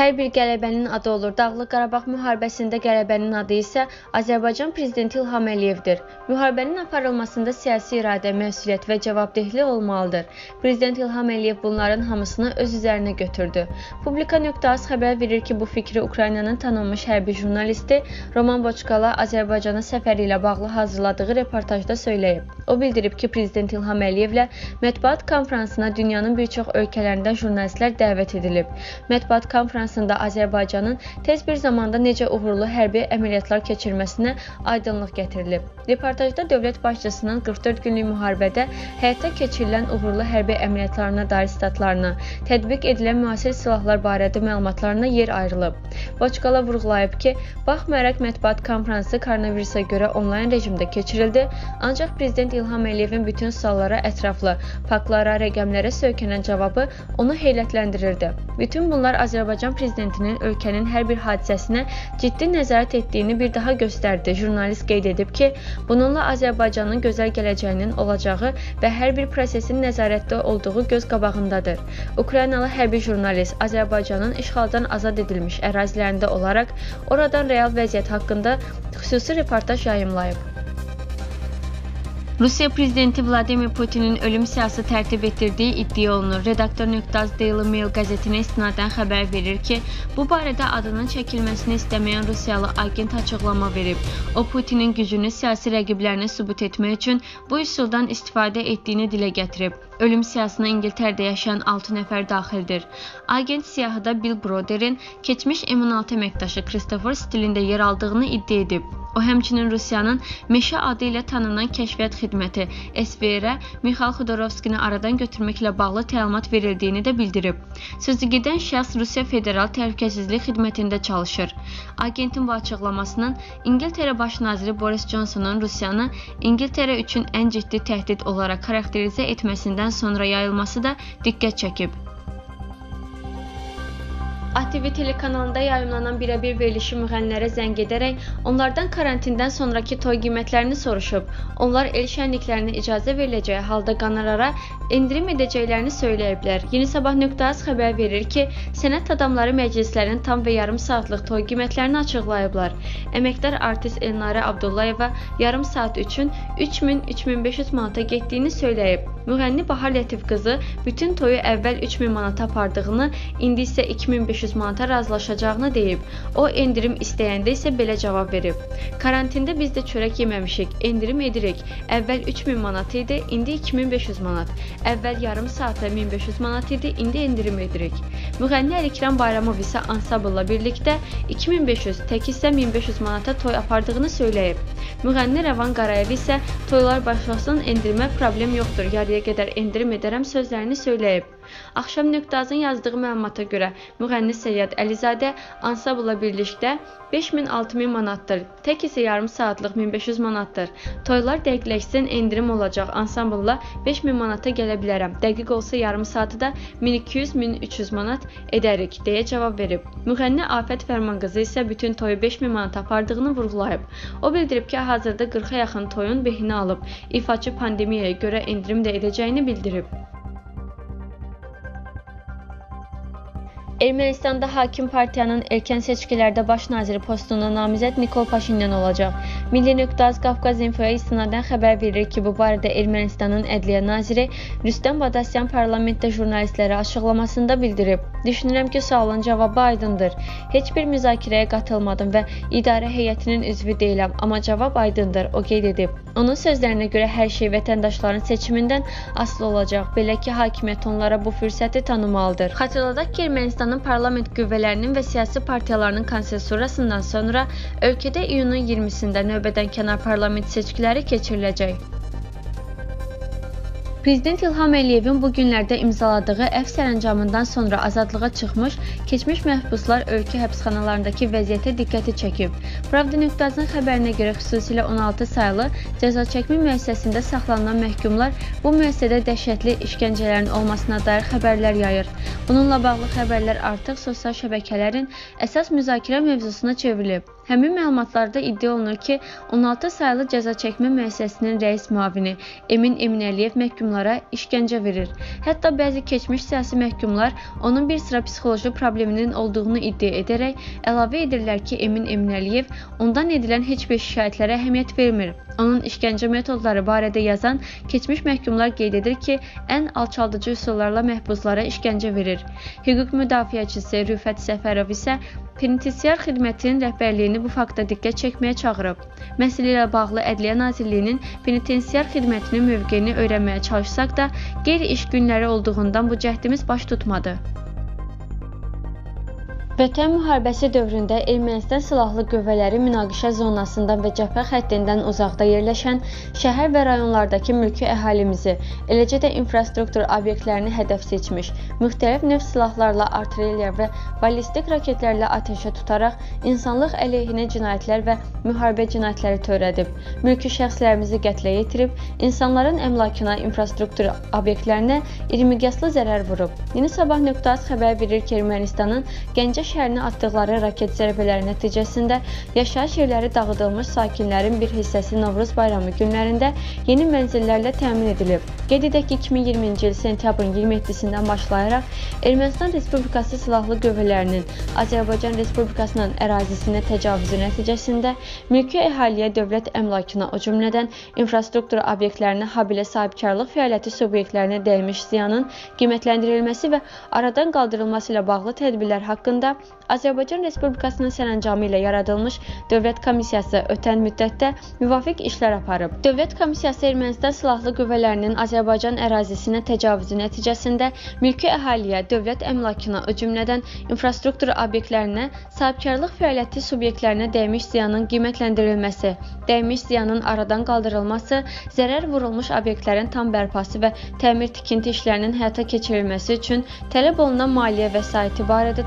Hər bir qələbənin adı olur. Dağlıq Qarabağ müharibəsində qələbənin adı isə Azərbaycan prezidenti İlham Əliyevdir. Müharibənin aparılmasında siyasi iradə, məsuliyyət və cavabdehlik olmalıdır. Prezident İlham Əliyev bunların hamısını öz üzərinə götürdü. Publika.az xəbər verir ki, bu fikri Ukraynanın tanınmış hərbi jurnalisti Roman Boçkala Azərbaycana səfəri ilə bağlı hazırladığı reportajda söyləyib. O bildirib ki, prezident İlham Əliyevlə mətbuat konfransına dünyanın bir çox ölkələrindən jurnalistlər dəvət edilib. Mətbuat konfransında konfransında Azərbaycanın tez bir zamanda necə uğurlu hərbi əməliyyatlar keçirməsinə aydınlıq gətirilib. Reportajda dövlət başçısının 44 günlük müharibədə həyata keçirilən uğurlu hərbi əməliyyatlarına dair statlarına, tətbiq edilən müasir silahlar barədə məlumatlarına yer ayrılıb. Boçkala vurğulayıb ki, baxmayaraq mətbuat konfransı koronavirusa görə onlayn rejimdə keçirildi, ancaq prezident İlham Əliyevin bütün suallara ətraflı, faktlara, rəqəmlərə söykənən cavabı onu heyrətləndirirdi. Bütün bunlar Azərbaycan prezidentinin ölkənin hər bir hadisəsinə ciddi nəzarət etdiyini bir daha göstərdi. Jurnalist qeyd edib ki, bununla Azərbaycanın gözəl gələcəyinin olacağı və hər bir prosesin nəzarətdə olduğu göz qabağındadır. Ukraynalı hərbi jurnalist Azərbaycanın işğaldan azad edilmiş ərazilərində olaraq oradan real vəziyyət haqqında xüsusi reportaj yayımlayıb. Rusiya prezidenti Vladimir Putinin ölüm siyasi tərtib etdirdiyi iddia olunur. Redaktor.az Daily Mail qəzetinə istinadən xəbər verir ki, bu barədə adının çəkilməsini istəməyən Rusiyalı agent açıqlama verib. O Putinin gücünü siyasi rəqiblərinə sübut etmək üçün bu üsuldan istifadə etdiyini dilə gətirib. Ölüm siyahısına İngiltərədə yaşayan 6 nəfər daxildir. Agent siyahıda Bill Broderin keçmiş M16 əməkdaşı Christopher Stilində yer aldığını iddia edib. O həmçinin Rusiyanın Meşə adı ilə tanınan kəşfiyyat xidməti SVR-ə Mixail Xodorovskini aradan götürməklə bağlı təlimat verildiyini də bildirib. Sözügedən şəxs Rusiya Federal Təhlükəsizlik Xidmətində çalışır. Agentin bu açıqlamasının İngiltərə Baş naziri Boris Johnsonun Rusiyanı İngiltərə üçün ən ciddi təhdid olaraq xarakterizə etməsindən sonra yayılması da diqqət çəkib. ATV telekanalında yayımlanan birə-bir verilişi müğənnilərə zəng edərək onlardan karantindən sonrakı toy qiymətlərini soruşub. Onlar el şənliklərinə icazə veriləcəyi halda qonorara endirim edəcəklərini söyləyiblər. Yeni Sabah.az xəbər verir ki, sənət adamları məclislərin tam və yarım saatlıq toy qiymətlərini açıqlayıblar. Əməkdar artist Elnarə Abdullayeva yarım saat üçün 3000-3500 manata getdiyini söyləyib. Müğənni Bahar Lətif qızı bütün toyu əvvəl 3000 manata apardığını, indi isə 2500 500 manata razılaşacağını deyib. O endirim istəyəndə isə belə cavab verib. Karantində biz də çörək yeməmişik, endirim edirik. Əvvəl 3000 manat idi, indi 2500 manat. Əvvəl yarım saata 1500 manat idi, indi endirim edirik. Müğənni Əlikram Bayramov isə ansamblla birlikdə 2500, tək isə 1500 manata toy apardığını söyləyib. Müğənni Rəvan Qarayev isə toylar başlasın, endirimə problem yoxdur, yarıya qədər endirim edərəm sözlərini söyləyib. Axşam Nöqtazın yazdığı məlumata görə müğənni Səyyad Əlizadə ansamblla birlikdə 5000-6000 manatdır. Tək isə yarım saatlıq 1500 manatdır. Toylar dəqiqləşsin, endirim olacaq. Ansamblla 5000 manata gələ bilərəm. Dəqiq olsa yarım saatı da 1200-1300 manat edərik deyə cavab verib. Müğənni Afət Fərmanqızı isə bütün toyu 5000 manat apardığını vurğulayıb. O bildirib ki, hazırda 40-a yaxın toyun behinə alıb. İfaçı pandemiyaya görə endirim də edəcəyini bildirib. Ermənistanda hakim partiyanın erkən seçkilərdə baş naziri postuna namizəd Nikol Paşinyan olacaq. Milli Nöqtaz Qafqaz Infoya istinadən xəbər verir ki, bu barədə Ermənistanın Ədliyyə naziri Rüstəm Badasyan parlamentdə jurnalistlərə açıqlamasında bildirib. Düşünürəm ki, sualın cavabı aydındır. Heç bir müzakirəyə qatılmadım və idarə heyətinin üzvü deyiləm, amma cavab aydındır, o qeyd edib. Onun sözlərinə görə hər şey vətəndaşların seçimindən asılı olacaq. Belə ki, hakimiyyət onlara bu fürsəti tanımalıdır. Xatırladaq ki, Ermənistan Ermənistanın parlament qüvvələrinin və siyasi partiyalarının konsensurasından sonra ölkədə iyunun 20-sində növbədənkənar parlament seçkiləri keçiriləcək. Prezident İlham Əliyevin bu günlərdə imzaladığı əfv sərəncamından sonra azadlığa çıxmış keçmiş məhbuslar ölkə həbsxanalarındakı vəziyyətə diqqəti çəkib. Pravda.az-ın xəbərinə görə xüsusilə 16 saylı cəzaçəkmə müəssisəsində saxlanılan məhkumlar bu müəssisədə dəhşətli işgəncələrin olmasına dair xəbərlər yayır. Bununla bağlı xəbərlər artıq sosial şəbəkələrin əsas müzakirə mövzusuna çevrilib. Həmin məlumatlarda iddia olunur ki, 16 saylı cəza çəkmə müəssisəsinin rəis müavini Emin Eminəliyev məhkumlara işgəncə verir. Hətta bəzi keçmiş siyasi məhkumlar onun bir sıra psixoloji probleminin olduğunu iddia edərək əlavə edirlər ki, Emin Eminəliyev ondan edilən heç bir şikayətlərə əhəmiyyət vermir. Onun işgəncə metodları barədə yazan keçmiş məhkumlar qeyd edir ki, ən alçaldıcı üsullarla məhbuslara işgəncə verir. Hüquq müdafiəçisi Rüfət Səfərov isə penitensiar xidmətinin rəhbərliyini bu faktda diqqət çəkməyə çağırıb. Məsələ ilə bağlı Ədliyyə Nazirliyinin penitensiar xidmətinin mövqeyini öyrənməyə çalışsaq da, qeyri-iş günləri olduğundan bu cəhdimiz baş tutmadı. Vətən müharibəsi dövründə Ermənistan silahlı qüvvələri münaqişə zonasından və cəbhə xəttindən uzaqda yerləşən şəhər və rayonlardakı mülki əhalimizi, eləcə də infrastruktur obyektlərini hədəf seçmiş, müxtəlif növ silahlarla, artilleriya və ballistik raketlərlə atəşə tutaraq insanlıq əleyhinə cinayətlər və müharibə cinayətləri törədib. Mülki şəxslərimizi qətlə yetirib, insanların əmlakına, infrastruktur obyektlərinə irmiqyaslı zərər vurub. Yeni Sabah.az xəbər verir ki, Ermənistanın Gəncə şəhərinə atdıqları raket zərbələri nəticəsində yaşayış yerləri dağıdılmış sakinlərin bir hissəsi Novruz bayramı günlərində yeni mənzillərlə təmin edilib. Qeyd edək ki, 2020-ci il sentyabrın 27-sindən başlayaraq Ermənistan Respublikası Silahlı Qüvvələrinin Azərbaycan Respublikasının ərazisinə təcavüzü nəticəsində mülki əhaliyə, dövlət əmlakına, o cümlədən infrastruktur obyektlərinə, habelə sahibkarlıq fəaliyyəti subyektlərinə dəymiş ziyanın qiymətləndirilməsi və aradan qaldırılması ilə bağlı tədbirlər haqqında Azərbaycan Respublikasının sərəncamı ilə yaradılmış Dövlət Komissiyası ötən müddətdə müvafiq işlər aparıb. Dövlət Komissiyası Ermənistan Silahlı Qüvvələrinin Azərbaycan ərazisinə təcavüzü nəticəsində mülki əhaliyə, dövlət əmlakına, o cümlədən infrastruktur obyektlərinə, sahibkarlıq fəaliyyəti subyektlərinə dəymiş ziyanın qiymətləndirilməsi, dəymiş ziyanın aradan qaldırılması, zərər vurulmuş obyektlərin tam bərpası və təmir-tikinti işlərinin həyata keçirilməsi üçün tələb olunan maliyyə vəsaiti barədə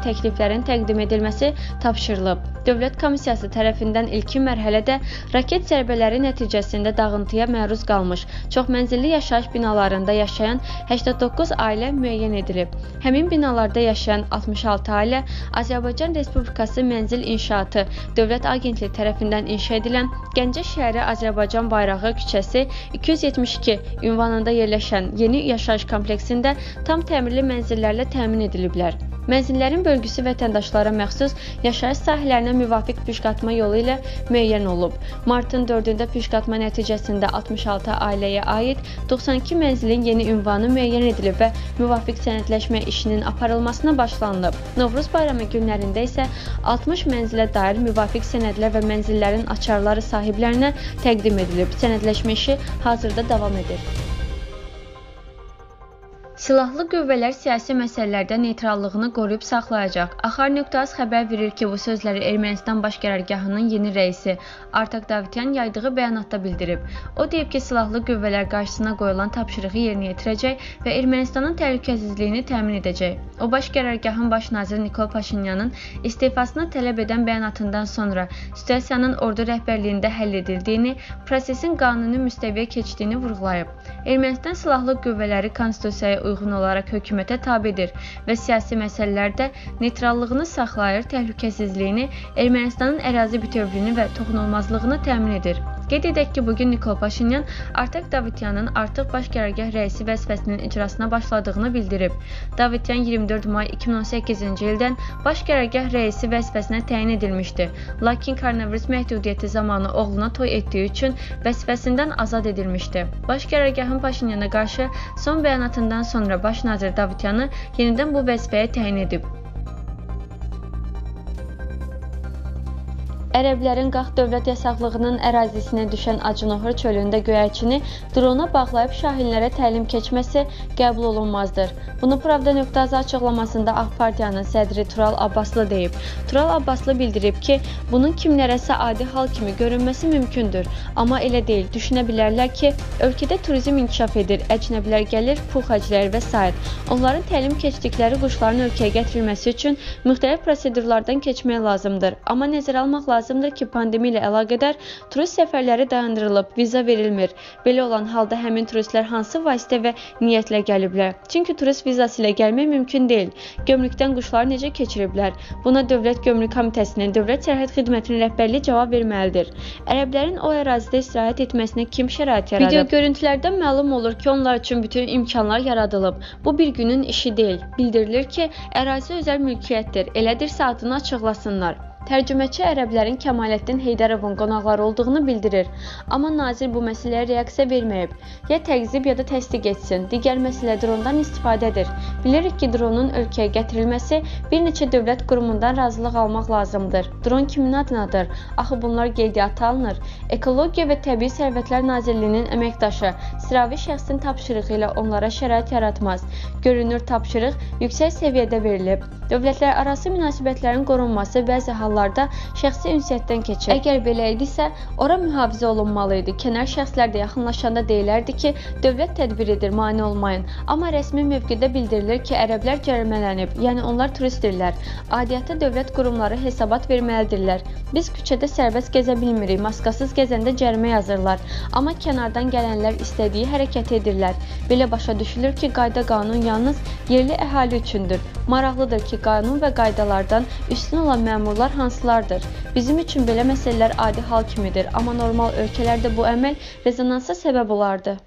təkliflərin təqdim edilməsi tapşırılıb. Dövlət Komissiyası tərəfindən ilkin mərhələdə raket zərbələri nəticəsində dağıntıya məruz qalmış çoxmənzilli yaşayış binalarında yaşayan 89 ailə müəyyən edilib. Həmin binalarda yaşayan 66 ailə Azərbaycan Respublikası Mənzil İnşaatı Dövlət Agentliyi tərəfindən inşa edilən Gəncə şəhəri Azərbaycan bayrağı küçəsi 272 ünvanında yerləşən yeni yaşayış kompleksində tam təmirli mənzillərlə təmin ediliblər. Mənzillərin bölgüsü vətəndaşlara məxsus yaşayış sahələrinə müvafiq püşqatma yolu ilə müəyyən olub. Martın 4-də püşqatma nəticəsində 66 ailəyə aid 92 mənzilin yeni ünvanı müəyyən edilib və müvafiq sənədləşmə işinin aparılmasına başlanılıb. Novruz bayramı günlərində isə 60 mənzilə dair müvafiq sənədlər və mənzillərin açarları sahiblərinə təqdim edilib. Sənədləşmə işi hazırda davam edir. Silahlı qüvvələr siyasi məsələlərdə neytrallığını qoruyub saxlayacaq. Axar.az xəbər verir ki, bu sözləri Ermənistan baş qərargahının yeni rəisi Artak Davityan yaydığı bəyanatda bildirib. O deyib ki, silahlı qüvvələr qarşısına qoyulan tapşırığı yerinə yetirəcək və Ermənistanın təhlükəsizliyini təmin edəcək. O baş qərargahın baş naziri Nikol Paşinyanın istefasını tələb edən bəyanatından sonra situasiyanın ordu rəhbərliyində həll edildiyini, prosesin qanuni müstəviyə keçdiyini vurğulayıb. Ermənistan silahlı qüvvələri konstitusiyaya uyğun olaraq hökumətə tabedir və siyasi məsələlərdə neytrallığını saxlayır, təhlükəsizliyini, Ermənistanın ərazi bütövlüyünü və toxunulmazlığını təmin edir. Qeyd edək ki, bugün Nikol Paşinyan Artak Davityanın artıq baş qərargah rəisi vəzifəsinin icrasına başladığını bildirib. Davityan 24 may 2018-ci ildən baş qərargah rəisi vəzifəsinə təyin edilmişdi. Lakin koronavirus məhdudiyyəti zamanı oğluna toy etdiyi üçün vəzifəsindən azad edilmişdi. Baş qərargahın Paşinyana qarşı son bəyanatından sonra baş nazir Davityanı yenidən bu vəzifəyə təyin edib. Ərəblərin Qax dövlət yasaqlığının ərazisinə düşən Acınohur çölündə göyərçini drona bağlayıb şahinlərə təlim keçməsi qəbul olunmazdır. Bunu Pravda.az açıqlamasında Ağ Partiyanın sədri Tural Abbaslı deyib. Tural Abbaslı bildirib ki, bunun kimlərəsə adi hal kimi görünməsi mümkündür. Amma elə deyil. Düşünə bilərlər ki, ölkədə turizm inkişaf edir, əcnəbilər gəlir, pul xərcləyir və s. Onların təlim keçdikləri quşların ölkəyə gətirilməsi üçün müxtəlif prosedurlardan keçmək lazımdır. Amma nəzərə almaq lazımdır lazımdır ki, pandemiya ilə əlaqədar turist səfərləri dayandırılıb, viza verilmir. Belə olan halda həmin turistlər hansı vasitə və niyyətlə gəliblər? Çünki turist vizası ilə gəlmək mümkün deyil. Gömrükdən quşları necə keçiriblər? Buna Dövlət Gömrük Komitəsinin, Dövlət Sərhəd Xidmətinin rəhbərliyi cavab verməlidir. Ərəblərin o ərazidə istirahət etməsinə kim şərait yaradıb? Video görüntülərdən məlum olur ki, onlar üçün bütün imkanlar yaradılıb. Bu bir günün işi deyil. Bildirilir ki, ərazi özəl mülkiyyətdir. Elədirsə adını açıqlasınlar. Tərcüməçi ərəblərin Kəmaləddin Heydərovun qonaqları olduğunu bildirir. Amma nazir bu məsələyə reaksiya verməyib. Ya təqzib ya da təsdiq etsin. Digər məsələ drondan istifadədir. Bilirik ki, dronun ölkəyə gətirilməsi bir neçə dövlət qurumundan razılıq almaq lazımdır. Dron kimin adınadır? Axı bunlar qeydiyyata alınır. Ekologiya və Təbii Sərvətlər Nazirliyinin əməkdaşı sıravi şəxsin tapşırığı ilə onlara şərait yaratmaz. Görünür tapşırıq yüksək səviyyədə verilib. Dövlətlərarası münasibətlərin qorunması bəzi hallarda hallarda şəxsi ünsiyyətdən keçir. Əgər belə idisə, ora mühafizə olunmalı idi. Kənar şəxslər də yaxınlaşanda deyilərdi ki, dövlət tədbiridir, mane olmayın. Amma rəsmi mövqedə bildirilir ki, ərəblər cərimələnib, yəni onlar turistdirlər. Adiyyata dövlət qurumları hesabat verməlidirlər. Biz küçədə sərbəst gəzə bilmirik, maskasız gəzəndə cərimə yazırlar. Amma kənardan gələnlər istədiyi hərəkət edirlər. Belə başa düşülür ki, qayda qanun yalnız yerli əhali üçündür. Maraqlıdır ki, qanun və qaydalardan üstün olan məmurlar hansılardır? Bizim üçün belə məsələlər adi hal kimidir, amma normal ölkələrdə bu əməl rezonansa səbəb olardı.